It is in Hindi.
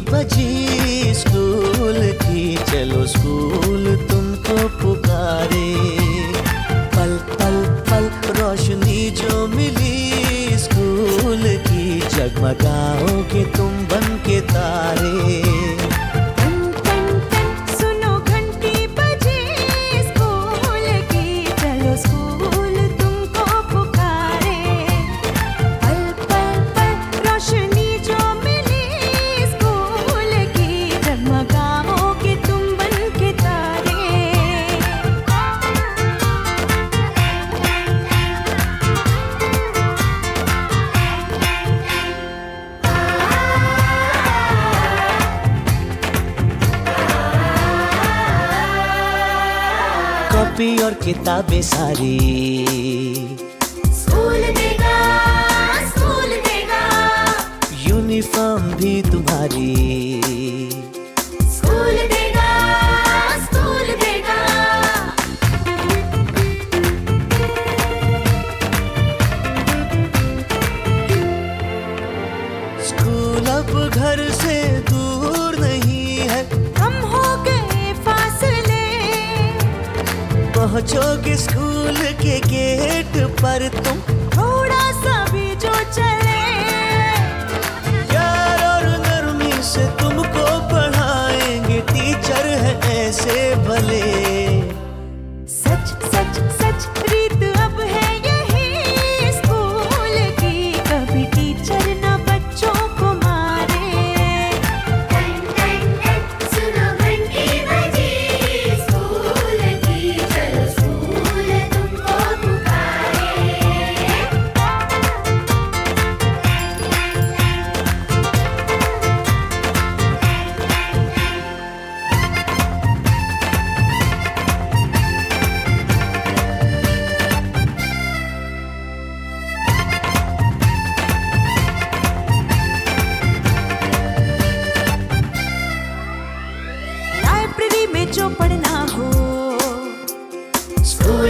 बजी स्कूल की, चलो स्कूल तुमको पुकारे। पल पल पल रोशनी जो मिली स्कूल की जगमगाओगे तुम बन के तारे। कॉपी और किताबें सारी। स्कूल देगा स्कूल देगा। यूनिफॉर्म भी तुम्हारी। स्कूल देगा स्कूल देगा। स्कूल अब घर से पहुंचोगे स्कूल के गेट पर तुम? थोड़ा सा भी जो चले। प्यार और नरमी से तुमको पढ़ाएँगे टीचर है ऐसे भले। लाइब्रेरी में पढ़ना हो। स्कूल